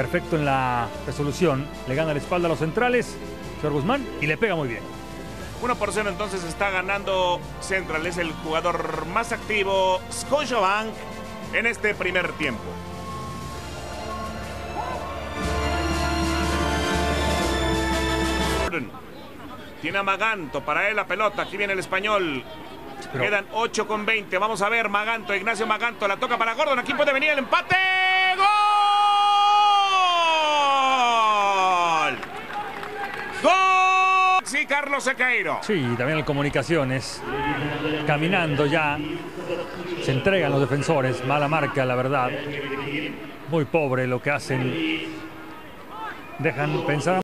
Perfecto en la resolución. Le gana la espalda a los centrales, señor Guzmán, y le pega muy bien. 1 por 0 entonces está ganando Central. Es el jugador más activo, Scotiabank, en este primer tiempo. Tiene a Maganto, para él la pelota, aquí viene el español. Pero- Quedan 8 con 20, vamos a ver Maganto, Ignacio Maganto, la toca para Gordon, aquí puede venir el empate. ¡Gol! ¡Gol! Sí, Carlos Sequeiro. Sí, también el comunicaciones. Caminando ya. Se entregan los defensores. Mala marca, la verdad. Muy pobre lo que hacen. Dejan pensar.